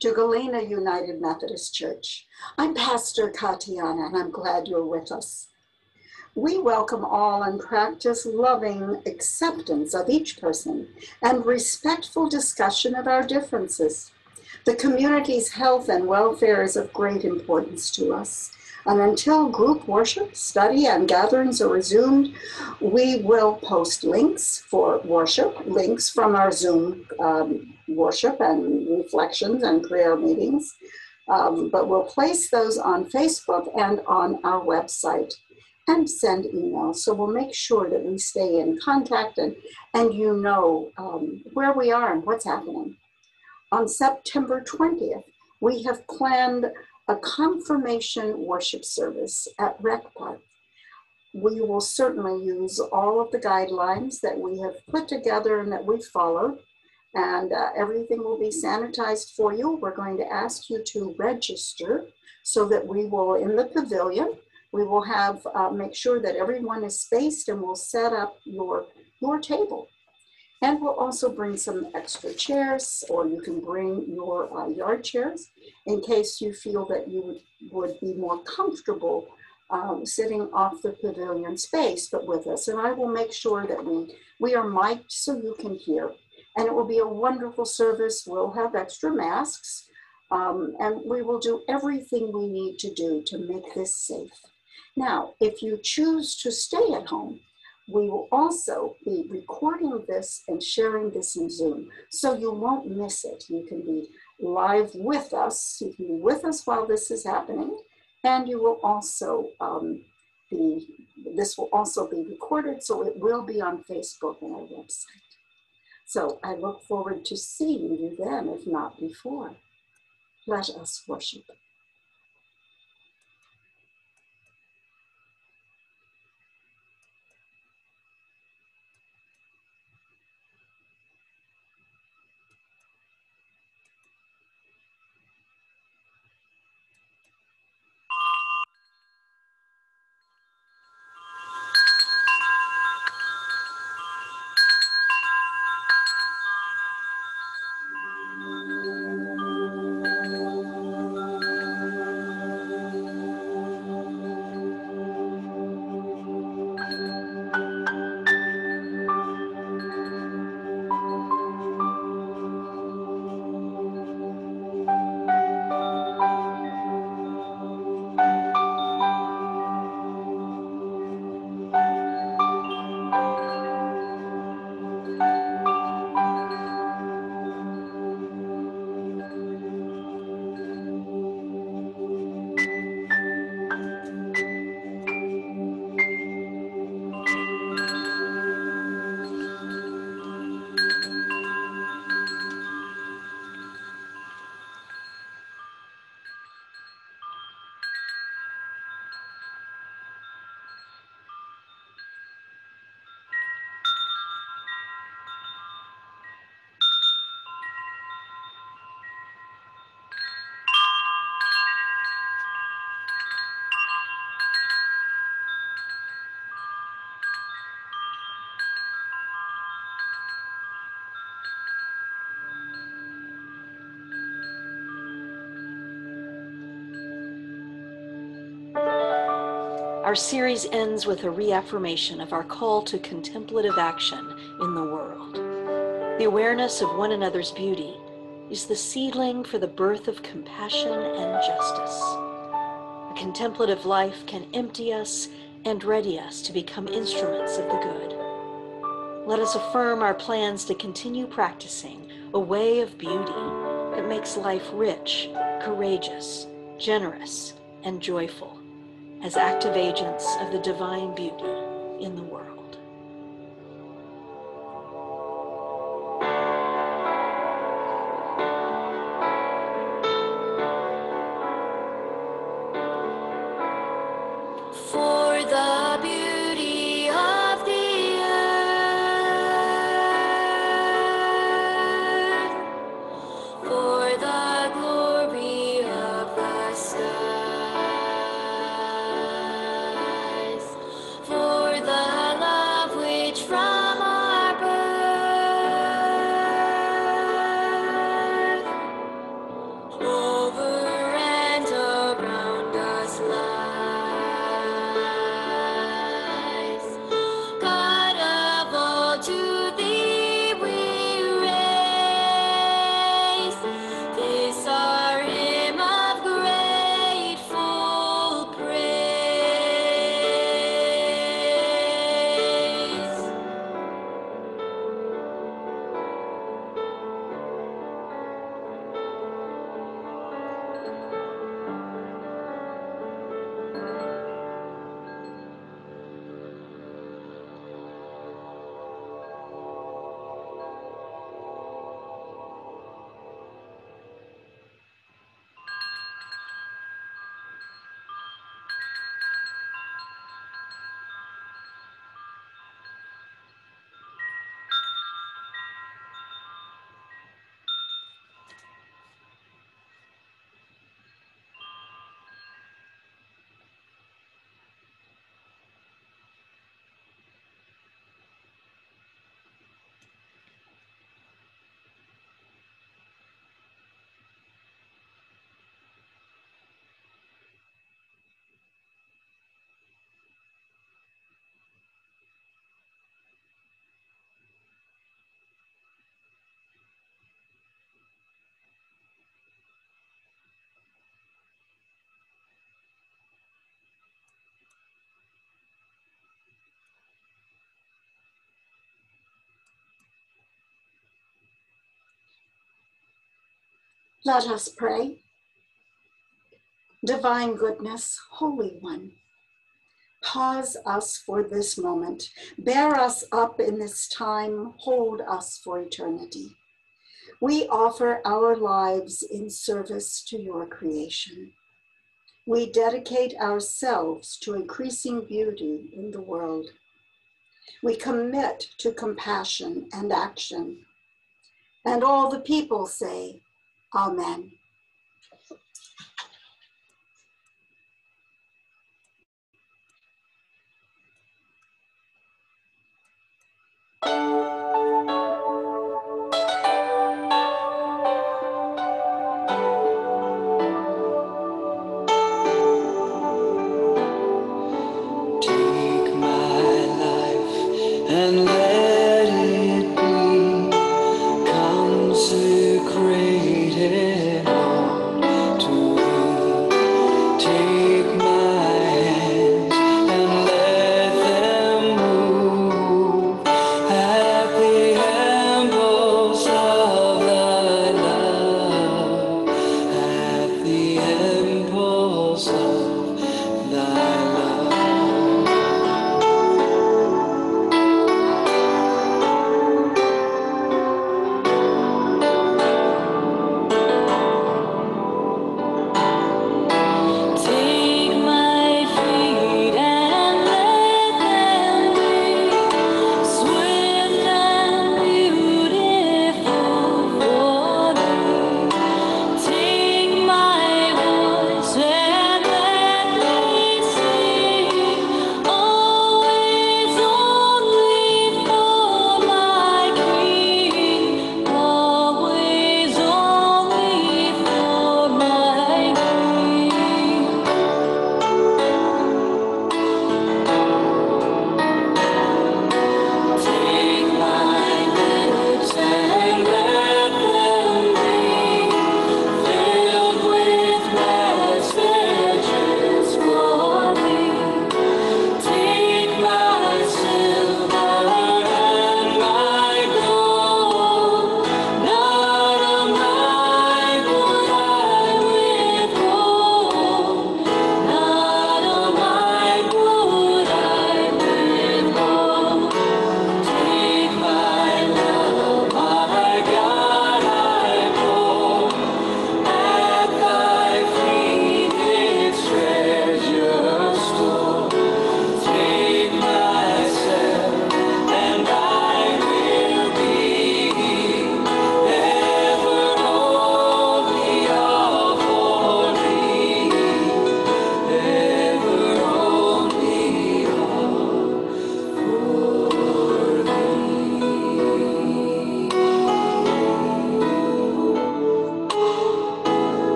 To Galena United Methodist Church. I'm Pastor Katiana, and I'm glad you're with us. We welcome all and practice loving acceptance of each person and respectful discussion of our differences. The community's health and welfare is of great importance to us. And until group worship, study, and gatherings are resumed, we will post links for worship, links from our Zoom um, worship and reflections and prayer meetings. Um, but we'll place those on Facebook and on our website and send emails. So we'll make sure that we stay in contact and, and you know um, where we are and what's happening. On September 20th, we have planned a confirmation worship service at Rec Park. We will certainly use all of the guidelines that we have put together and that we've followed, and uh, everything will be sanitized for you. We're going to ask you to register so that we will, in the pavilion, we will have, uh, make sure that everyone is spaced and we'll set up your, your table. And we'll also bring some extra chairs, or you can bring your uh, yard chairs in case you feel that you would, would be more comfortable um, sitting off the pavilion space, but with us. And I will make sure that we, we are mic'd so you can hear. And it will be a wonderful service. We'll have extra masks. Um, and we will do everything we need to do to make this safe. Now, if you choose to stay at home, we will also be recording this and sharing this in Zoom, so you won't miss it. You can be live with us, you can be with us while this is happening, and you will also um, be, this will also be recorded, so it will be on Facebook and our website. So I look forward to seeing you then, if not before. Let us worship. Our series ends with a reaffirmation of our call to contemplative action in the world. The awareness of one another's beauty is the seedling for the birth of compassion and justice. A contemplative life can empty us and ready us to become instruments of the good. Let us affirm our plans to continue practicing a way of beauty that makes life rich, courageous, generous, and joyful as active agents of the divine beauty in the world. Let us pray. Divine goodness, Holy One, pause us for this moment, bear us up in this time, hold us for eternity. We offer our lives in service to your creation. We dedicate ourselves to increasing beauty in the world. We commit to compassion and action. And all the people say, Amen.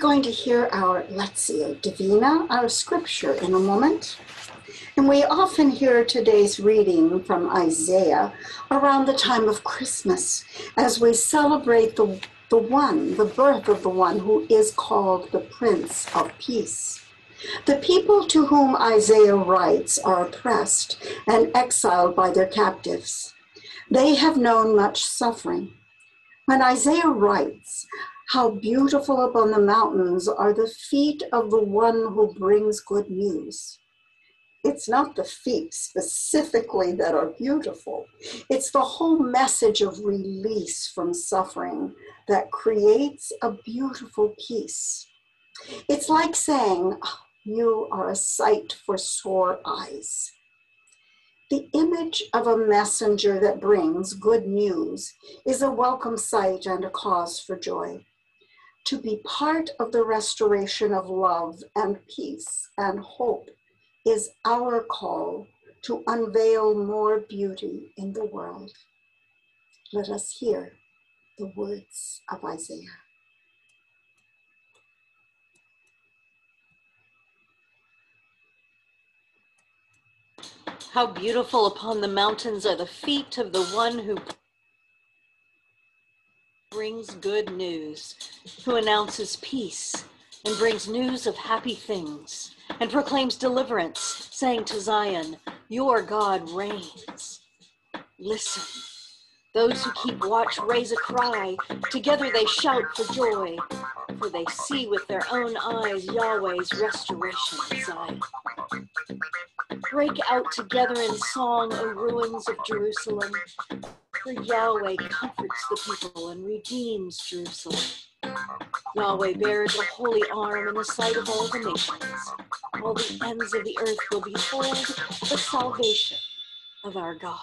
Going to hear our Lectio Divina, our scripture, in a moment. And we often hear today's reading from Isaiah around the time of Christmas as we celebrate the, the one, the birth of the one who is called the Prince of Peace. The people to whom Isaiah writes are oppressed and exiled by their captives. They have known much suffering. When Isaiah writes, how beautiful upon the mountains are the feet of the one who brings good news. It's not the feet specifically that are beautiful, it's the whole message of release from suffering that creates a beautiful peace. It's like saying, ah, You are a sight for sore eyes. The image of a messenger that brings good news is a welcome sight and a cause for joy to be part of the restoration of love and peace and hope is our call to unveil more beauty in the world. Let us hear the words of Isaiah. How beautiful upon the mountains are the feet of the one who brings good news, who announces peace and brings news of happy things, and proclaims deliverance, saying to Zion, Your God reigns. Listen. Those who keep watch raise a cry. Together they shout for joy, for they see with their own eyes Yahweh's restoration in Zion. Break out together in song, O ruins of Jerusalem, for Yahweh comforts the people and redeems Jerusalem. Yahweh bears a holy arm in the sight of all the nations. All the ends of the earth will behold the salvation of our God.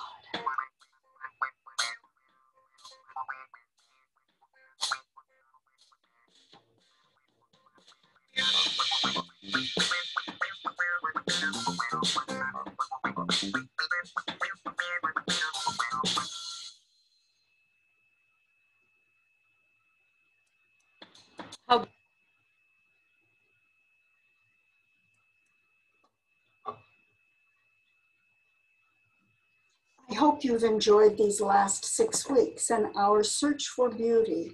Hope you've enjoyed these last six weeks and our search for beauty.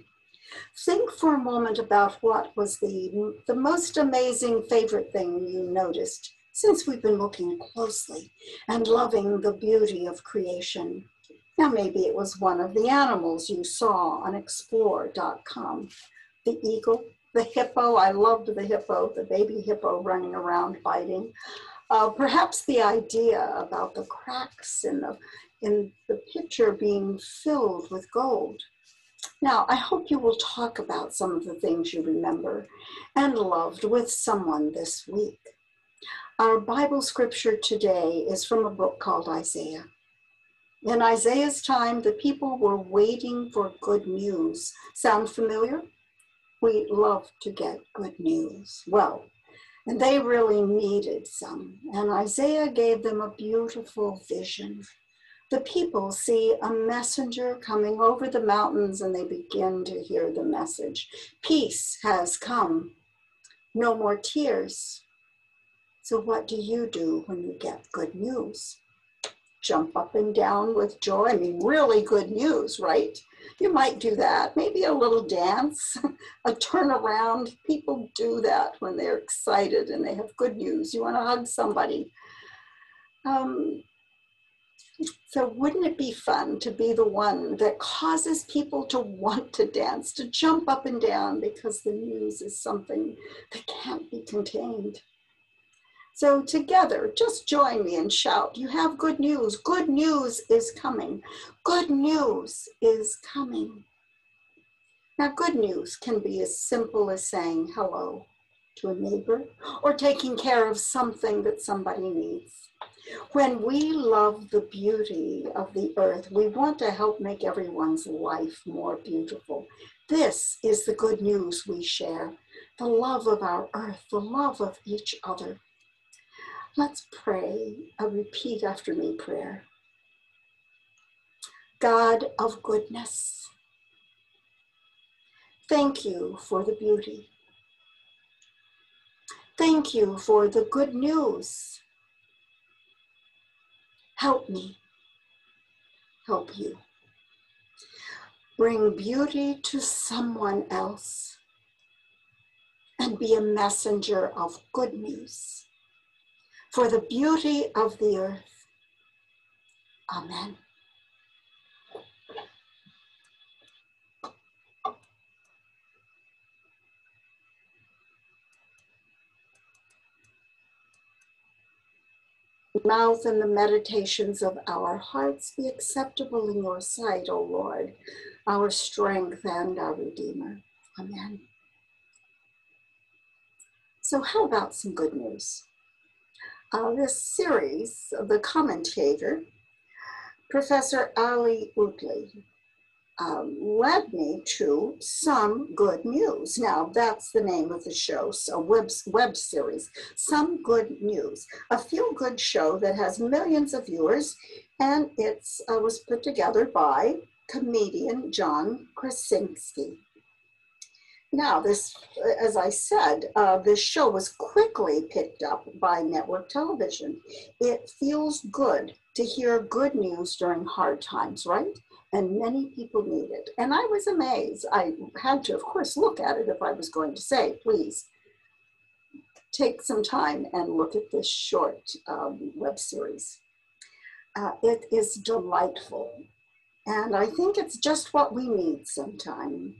Think for a moment about what was the, the most amazing favorite thing you noticed since we've been looking closely and loving the beauty of creation. Now, maybe it was one of the animals you saw on explore.com the eagle, the hippo. I loved the hippo, the baby hippo running around biting. Uh, perhaps the idea about the cracks in the in the picture being filled with gold. Now, I hope you will talk about some of the things you remember and loved with someone this week. Our Bible scripture today is from a book called Isaiah. In Isaiah's time, the people were waiting for good news. Sound familiar? We love to get good news. Well, and they really needed some. And Isaiah gave them a beautiful vision the people see a messenger coming over the mountains and they begin to hear the message Peace has come, no more tears. So, what do you do when you get good news? Jump up and down with joy. I mean, really good news, right? You might do that. Maybe a little dance, a turnaround. People do that when they're excited and they have good news. You want to hug somebody. Um, so, wouldn't it be fun to be the one that causes people to want to dance, to jump up and down because the news is something that can't be contained? So, together, just join me and shout, You have good news. Good news is coming. Good news is coming. Now, good news can be as simple as saying hello to a neighbor or taking care of something that somebody needs. When we love the beauty of the earth, we want to help make everyone's life more beautiful. This is the good news we share the love of our earth, the love of each other. Let's pray a repeat after me prayer. God of goodness, thank you for the beauty. Thank you for the good news Help me. Help you. Bring beauty to someone else and be a messenger of good news for the beauty of the earth. Amen. mouth and the meditations of our hearts be acceptable in your sight, O Lord, our strength and our Redeemer. Amen. So, how about some good news? This series, The Commentator, Professor Ali Oatley um, led me to some good news. Now, that's the name of the show, so web, web series, Some Good News, a feel good show that has millions of viewers, and it uh, was put together by comedian John Krasinski. Now, this, as I said, uh, this show was quickly picked up by network television. It feels good to hear good news during hard times, right? And many people need it. And I was amazed. I had to, of course, look at it if I was going to say, please take some time and look at this short um, web series. Uh, it is delightful. And I think it's just what we need sometime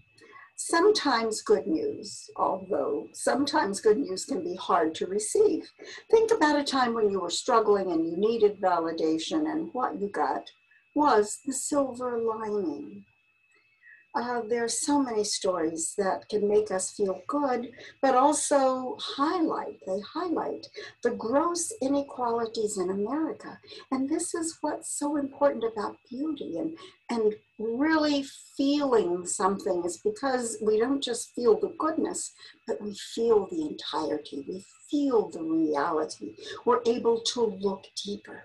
sometimes good news, although sometimes good news can be hard to receive. Think about a time when you were struggling and you needed validation, and what you got was the silver lining. Uh, there are so many stories that can make us feel good, but also highlight, they highlight the gross inequalities in America. And this is what's so important about beauty and, and really feeling something is because we don't just feel the goodness, but we feel the entirety, we feel the reality. We're able to look deeper.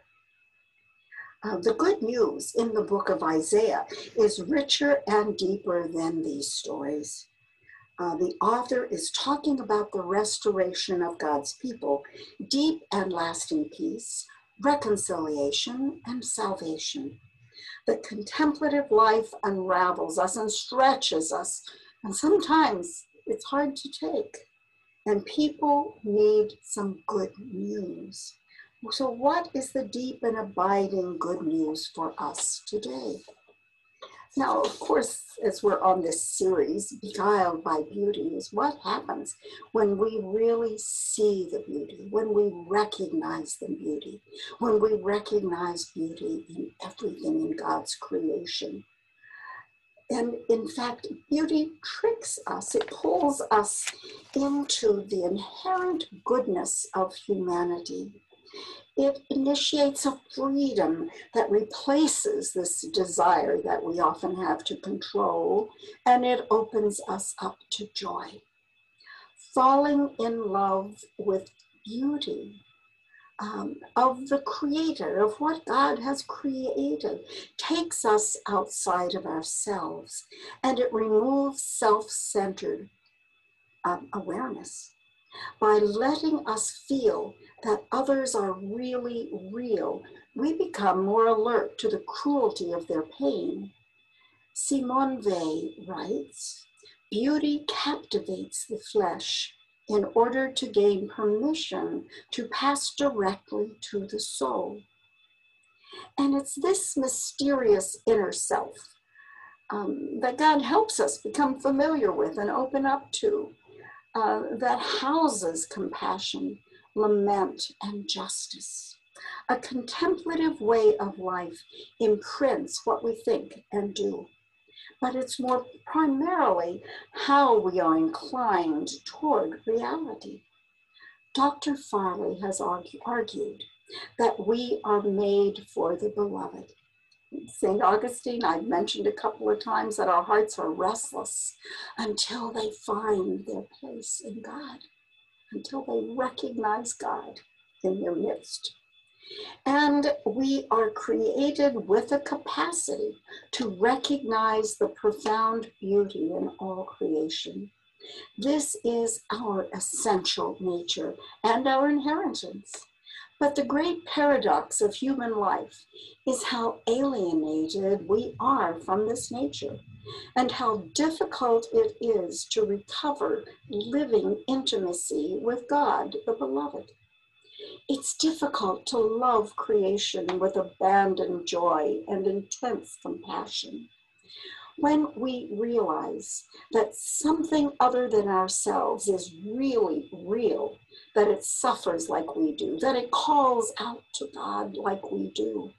Uh, the good news in the book of Isaiah is richer and deeper than these stories. Uh, the author is talking about the restoration of God's people, deep and lasting peace, reconciliation, and salvation. The contemplative life unravels us and stretches us, and sometimes it's hard to take. And people need some good news. So, what is the deep and abiding good news for us today? Now, of course, as we're on this series, Beguiled by Beauty, is what happens when we really see the beauty, when we recognize the beauty, when we recognize beauty in everything in God's creation. And in fact, beauty tricks us, it pulls us into the inherent goodness of humanity it initiates a freedom that replaces this desire that we often have to control, and it opens us up to joy. Falling in love with beauty um, of the Creator, of what God has created, takes us outside of ourselves and it removes self centered um, awareness by letting us feel that others are really real, we become more alert to the cruelty of their pain. Simone Weil writes Beauty captivates the flesh in order to gain permission to pass directly to the soul. And it's this mysterious inner self um, that God helps us become familiar with and open up to uh, that houses compassion lament, and justice. A contemplative way of life imprints what we think and do, but it's more primarily how we are inclined toward reality. Dr. Farley has argued that we are made for the beloved. St. Augustine, I've mentioned a couple of times that our hearts are restless until they find their place in God until they recognize God in their midst. And we are created with a capacity to recognize the profound beauty in all creation. This is our essential nature and our inheritance. But the great paradox of human life is how alienated we are from this nature and how difficult it is to recover living intimacy with God, the beloved. It's difficult to love creation with abandoned joy and intense compassion. When we realize that something other than ourselves is really real, that it suffers like we do, that it calls out to God like we do,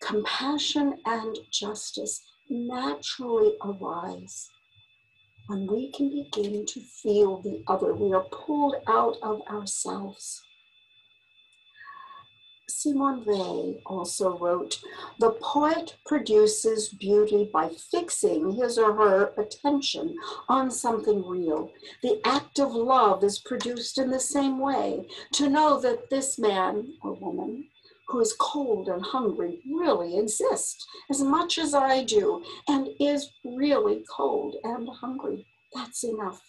compassion and justice naturally arise when we can begin to feel the other. We are pulled out of ourselves. Simone Weil also wrote, the poet produces beauty by fixing his or her attention on something real. The act of love is produced in the same way, to know that this man or woman who is cold and hungry really exists as much as I do and is really cold and hungry. That's enough.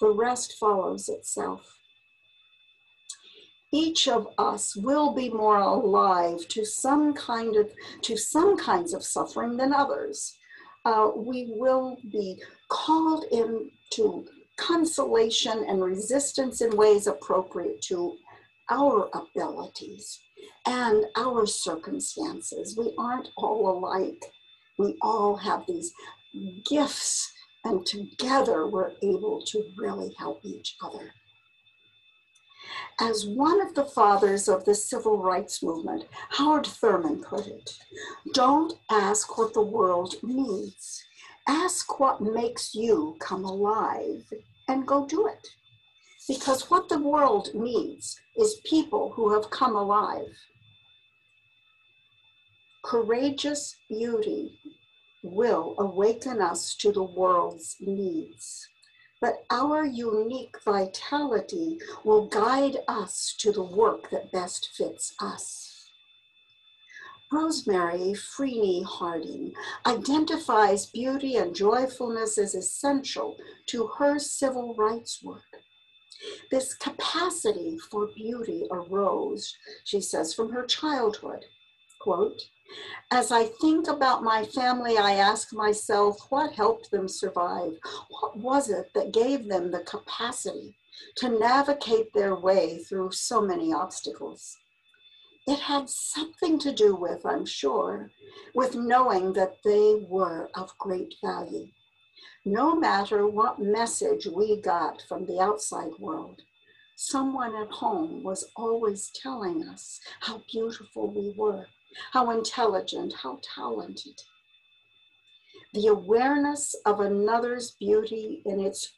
The rest follows itself. Each of us will be more alive to some kind of to some kinds of suffering than others. Uh, we will be called into consolation and resistance in ways appropriate to our abilities and our circumstances. We aren't all alike. We all have these gifts, and together we're able to really help each other. As one of the fathers of the civil rights movement, Howard Thurman put it, don't ask what the world needs. Ask what makes you come alive and go do it. Because what the world needs is people who have come alive. Courageous beauty will awaken us to the world's needs. But our unique vitality will guide us to the work that best fits us. Rosemary Freeney Harding identifies beauty and joyfulness as essential to her civil rights work. This capacity for beauty arose, she says, from her childhood. Quote, as I think about my family, I ask myself what helped them survive? What was it that gave them the capacity to navigate their way through so many obstacles? It had something to do with, I'm sure, with knowing that they were of great value. No matter what message we got from the outside world, someone at home was always telling us how beautiful we were how intelligent, how talented. The awareness of another's beauty in its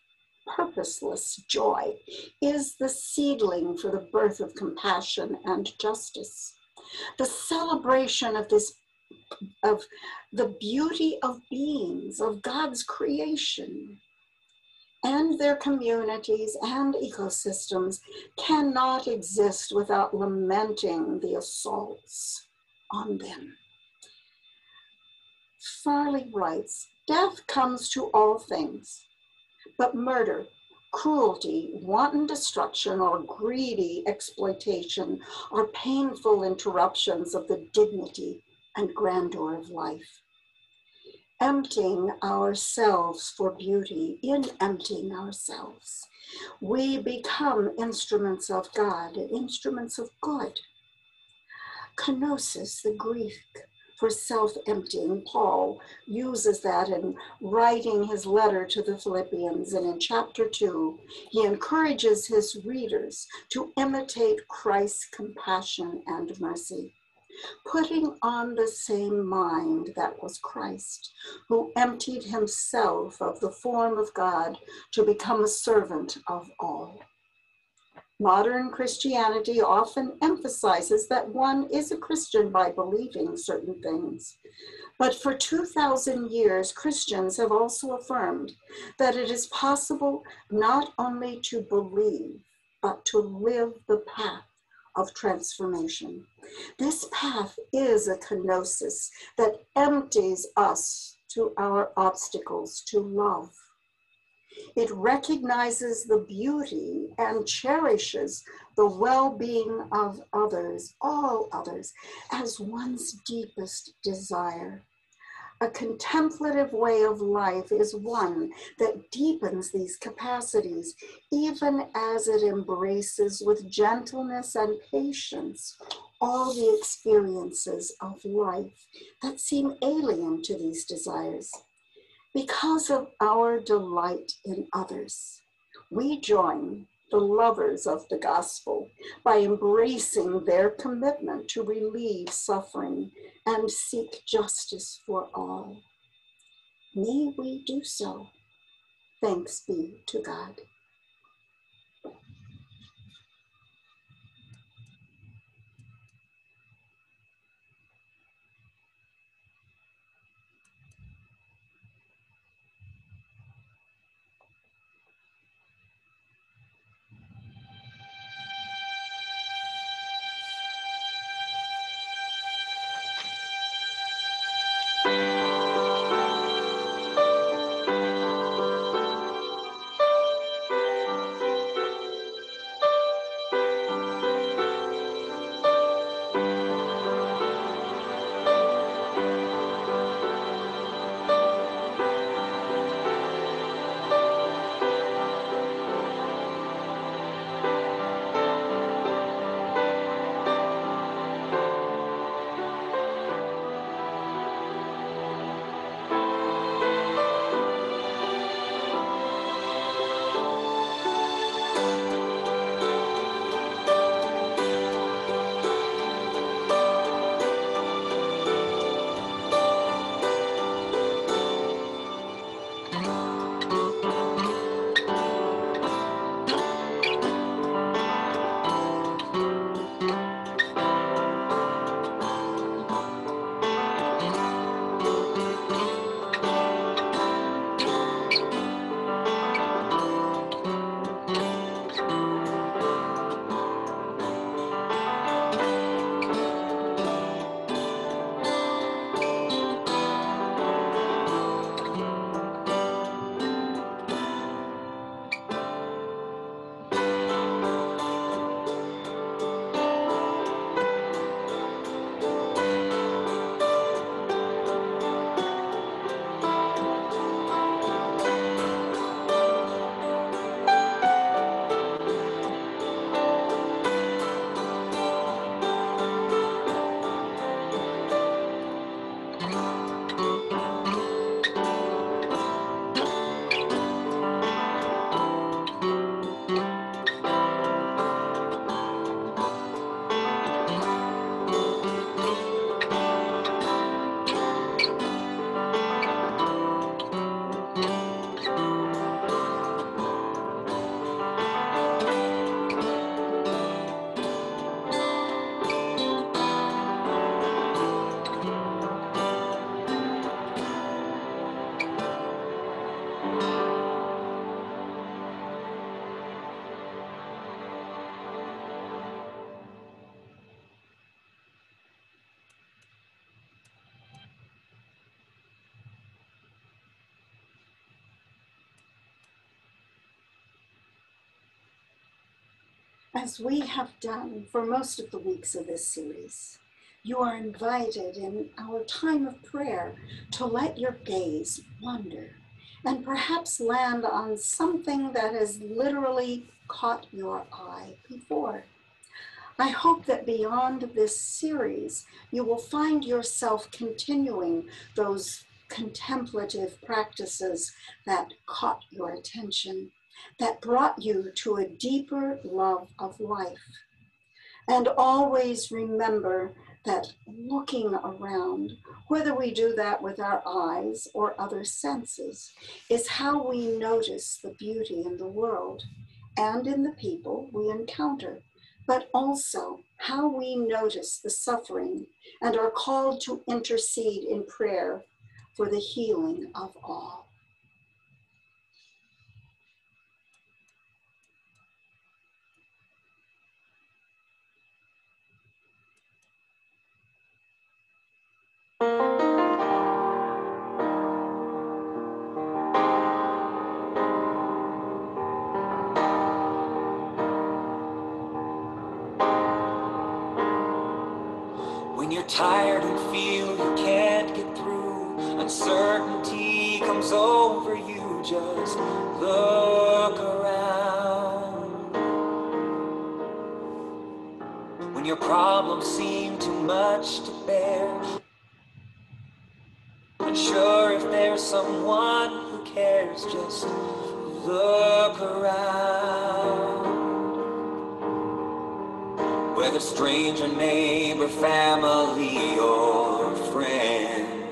purposeless joy is the seedling for the birth of compassion and justice. The celebration of this of the beauty of beings, of God's creation, and their communities and ecosystems cannot exist without lamenting the assaults on them. Farley writes Death comes to all things, but murder, cruelty, wanton destruction, or greedy exploitation are painful interruptions of the dignity and grandeur of life. Emptying ourselves for beauty, in emptying ourselves, we become instruments of God, instruments of good kenosis, the Greek for self emptying. Paul uses that in writing his letter to the Philippians. And in chapter two, he encourages his readers to imitate Christ's compassion and mercy, putting on the same mind that was Christ, who emptied himself of the form of God to become a servant of all. Modern Christianity often emphasizes that one is a Christian by believing certain things. But for 2,000 years, Christians have also affirmed that it is possible not only to believe, but to live the path of transformation. This path is a kenosis that empties us to our obstacles to love it recognizes the beauty and cherishes the well being of others, all others, as one's deepest desire. A contemplative way of life is one that deepens these capacities, even as it embraces with gentleness and patience all the experiences of life that seem alien to these desires. Because of our delight in others, we join the lovers of the gospel by embracing their commitment to relieve suffering and seek justice for all. May we do so. Thanks be to God. As we have done for most of the weeks of this series, you are invited in our time of prayer to let your gaze wander and perhaps land on something that has literally caught your eye before. I hope that beyond this series, you will find yourself continuing those contemplative practices that caught your attention, that brought you to a deeper love of life. And always remember that looking around, whether we do that with our eyes or other senses, is how we notice the beauty in the world and in the people we encounter, but also how we notice the suffering and are called to intercede in prayer for the healing of all. When you're tired and feel you can't get through, uncertainty comes over you. Just look around. When your problems seem too much to bear, unsure if there's someone who cares, just look around. Whether stranger, neighbor, family, or friend,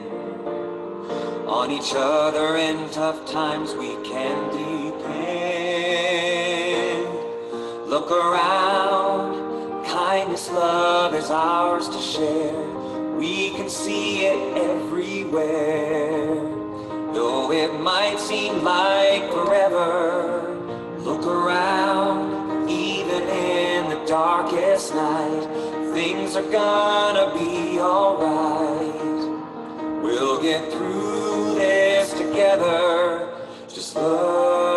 on each other in tough times we can depend. Look around, kindness, love is ours to share. We can see it everywhere. Though it might seem like forever, look around, even in the darkest night, things are gonna be alright. We'll get through this together. Just look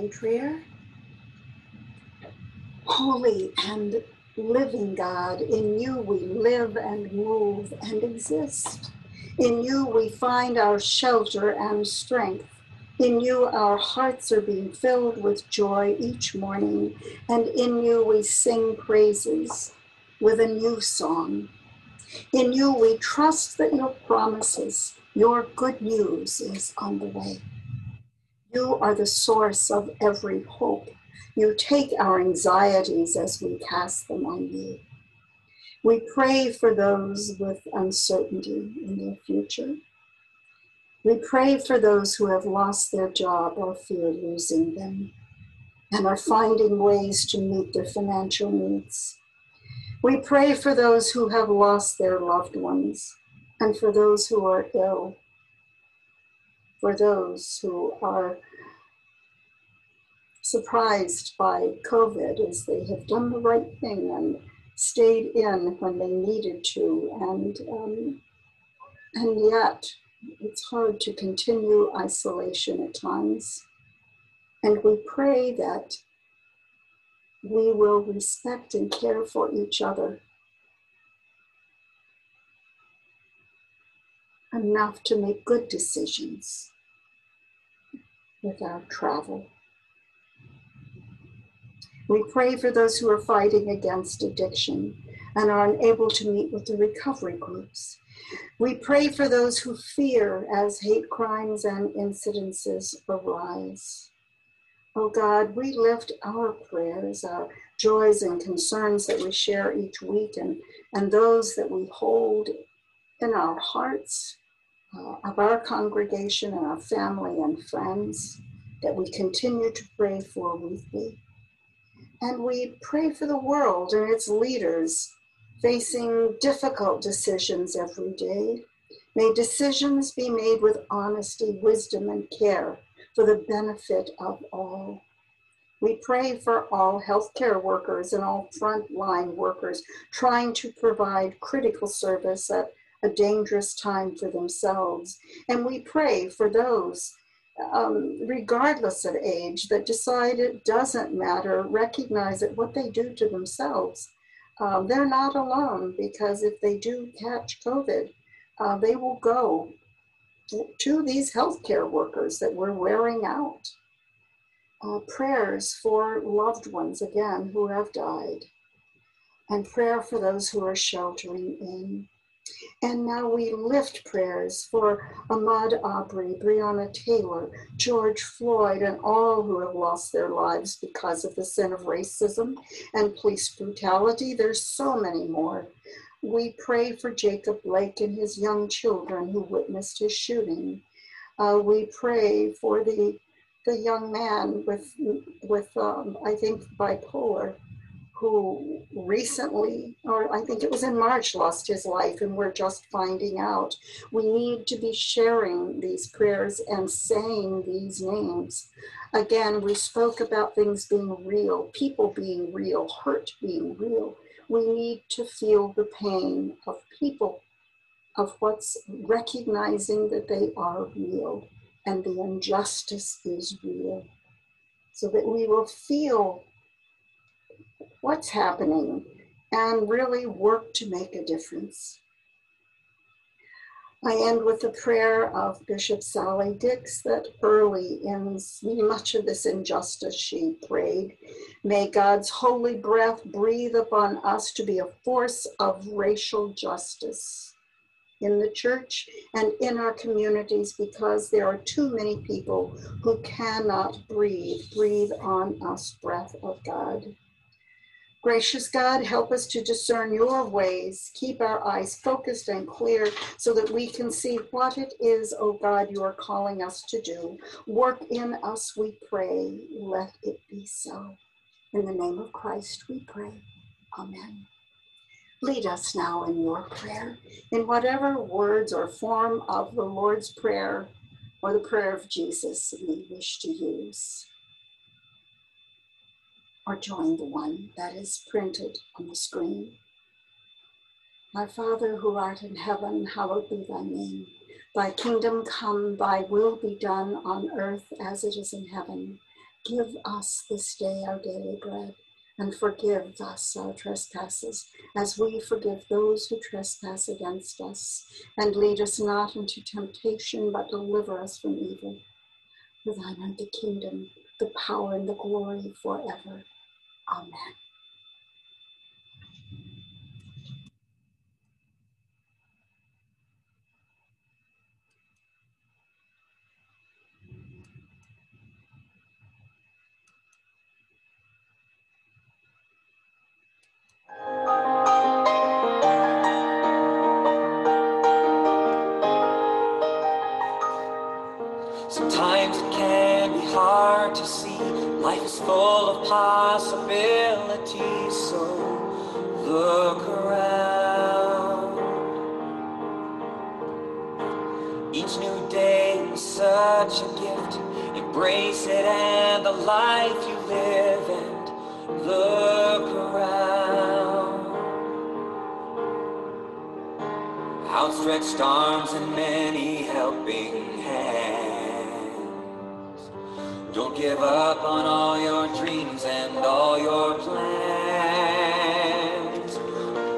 in prayer. Holy and living God, in you we live and move and exist. In you we find our shelter and strength. In you our hearts are being filled with joy each morning, and in you we sing praises with a new song. In you we trust that your promises, your good news is on the way. You are the source of every hope. You take our anxieties as we cast them on you. We pray for those with uncertainty in their future. We pray for those who have lost their job or fear losing them and are finding ways to meet their financial needs. We pray for those who have lost their loved ones and for those who are ill for those who are surprised by COVID as they have done the right thing and stayed in when they needed to, and um, and yet it's hard to continue isolation at times. And we pray that we will respect and care for each other enough to make good decisions with our travel. We pray for those who are fighting against addiction and are unable to meet with the recovery groups. We pray for those who fear as hate crimes and incidences arise. Oh God, we lift our prayers, our joys and concerns that we share each week, and, and those that we hold in our hearts uh, of our congregation and our family and friends that we continue to pray for weekly. And we pray for the world and its leaders facing difficult decisions every day, May decisions be made with honesty, wisdom, and care for the benefit of all. We pray for all healthcare workers and all frontline workers trying to provide critical service at a dangerous time for themselves. And we pray for those, um, regardless of age, that decide it doesn't matter, recognize that what they do to themselves, um, they're not alone because if they do catch COVID, uh, they will go to these healthcare workers that we're wearing out uh, prayers for loved ones, again, who have died, and prayer for those who are sheltering in. And now we lift prayers for Ahmaud Arbery, Breonna Taylor, George Floyd, and all who have lost their lives because of the sin of racism and police brutality. There's so many more. We pray for Jacob Blake and his young children who witnessed his shooting. Uh, we pray for the the young man with with um, I think bipolar who recently, or I think it was in March, lost his life, and we're just finding out. We need to be sharing these prayers and saying these names. Again, we spoke about things being real, people being real, hurt being real. We need to feel the pain of people, of what's recognizing that they are real and the injustice is real, so that we will feel what's happening and really work to make a difference. I end with a prayer of Bishop Sally Dyck's that early in much of this injustice she prayed. May God's holy breath breathe upon us to be a force of racial justice in the church and in our communities because there are too many people who cannot breathe. Breathe on us, breath of God. Gracious God, help us to discern your ways. Keep our eyes focused and clear so that we can see what it is, O oh God, you are calling us to do. Work in us, we pray. Let it be so. In the name of Christ, we pray. Amen. Lead us now in your prayer, in whatever words or form of the Lord's Prayer or the prayer of Jesus we wish to use. Or join the one that is printed on the screen. My Father who art in heaven, hallowed be thy name. Thy kingdom come, thy will be done on earth as it is in heaven. Give us this day our daily bread and forgive us our trespasses, as we forgive those who trespass against us. And lead us not into temptation, but deliver us from evil. For thine art the kingdom, the power, and the glory forever. Amen. Such a gift. Embrace it and the life you live, and look around. Outstretched arms and many helping hands. Don't give up on all your dreams and all your plans.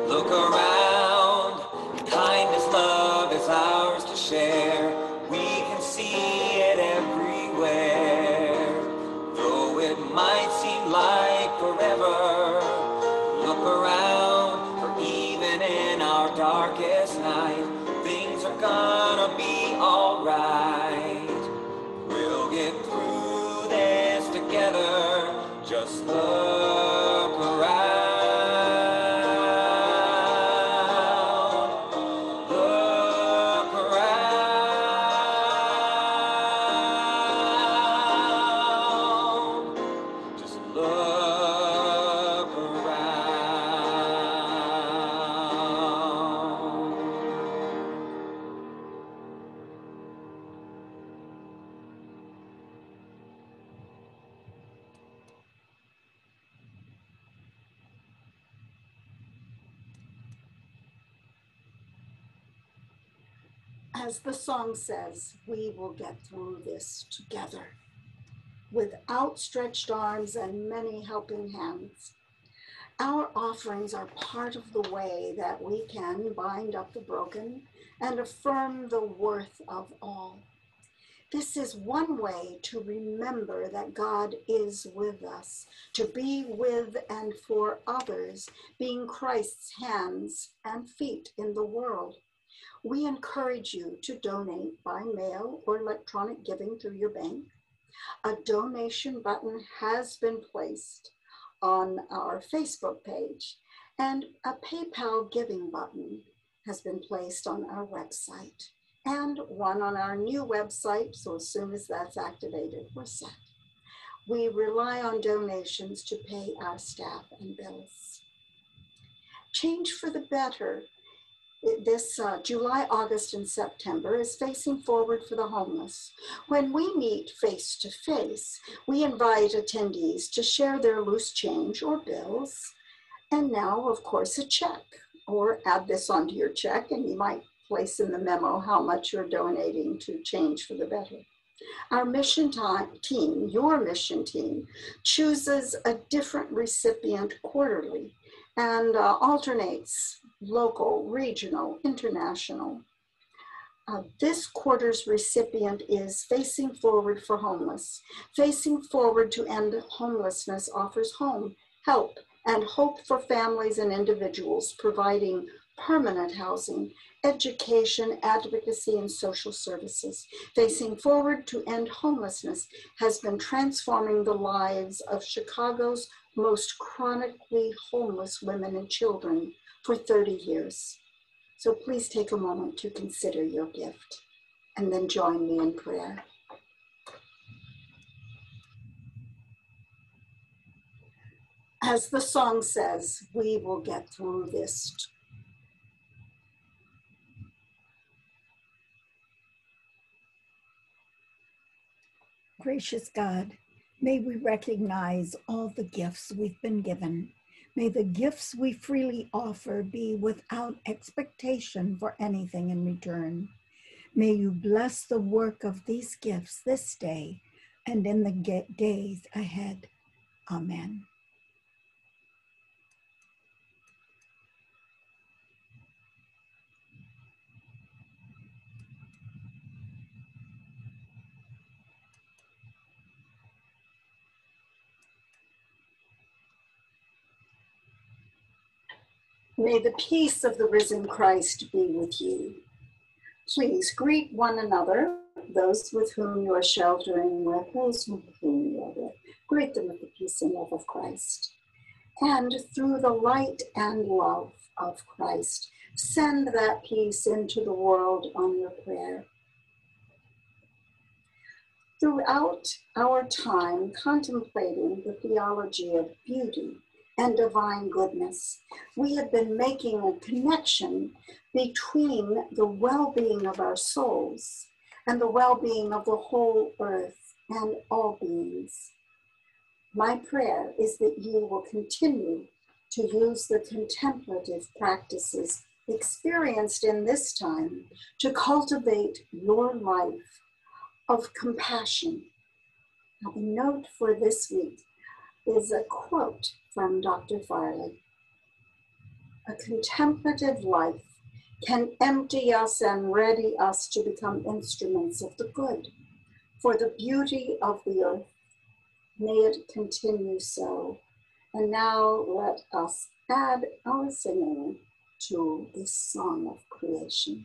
Look around, kindness, love is ours to share. Just As the song says, we will get through this together with outstretched arms and many helping hands. Our offerings are part of the way that we can bind up the broken and affirm the worth of all. This is one way to remember that God is with us, to be with and for others, being Christ's hands and feet in the world. We encourage you to donate by mail or electronic giving through your bank. A donation button has been placed on our Facebook page, and a PayPal giving button has been placed on our website and one on our new website. So as soon as that's activated, we're set. We rely on donations to pay our staff and bills. Change for the better. This uh, July, August, and September is facing forward for the homeless. When we meet face to face, we invite attendees to share their loose change or bills, and now, of course, a check, or add this onto your check, and you might place in the memo how much you're donating to change for the better. Our mission team, your mission team, chooses a different recipient quarterly and uh, alternates local, regional, international. Uh, this quarter's recipient is Facing Forward for Homeless. Facing Forward to End Homelessness offers home, help, and hope for families and individuals, providing permanent housing education, advocacy, and social services. Facing Forward to End Homelessness has been transforming the lives of Chicago's most chronically homeless women and children for 30 years. So please take a moment to consider your gift and then join me in prayer. As the song says, we will get through this Gracious God, may we recognize all the gifts we've been given. May the gifts we freely offer be without expectation for anything in return. May you bless the work of these gifts this day and in the days ahead. Amen. May the peace of the risen Christ be with you. Please greet one another, those with whom you are sheltering with, those with whom you are with. Greet them with the peace and love of Christ. And through the light and love of Christ, send that peace into the world on your prayer. Throughout our time contemplating the theology of beauty, and divine goodness. We have been making a connection between the well being of our souls and the well being of the whole earth and all beings. My prayer is that you will continue to use the contemplative practices experienced in this time to cultivate your life of compassion. Now, the note for this week is a quote from Dr. Farley. A contemplative life can empty us and ready us to become instruments of the good for the beauty of the earth. May it continue so. And now let us add our singing to this song of creation.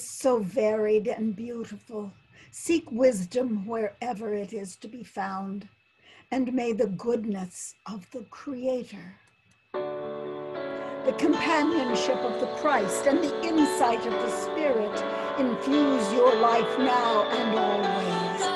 Is so varied and beautiful. Seek wisdom wherever it is to be found, and may the goodness of the Creator, the companionship of the Christ, and the insight of the Spirit infuse your life now and always.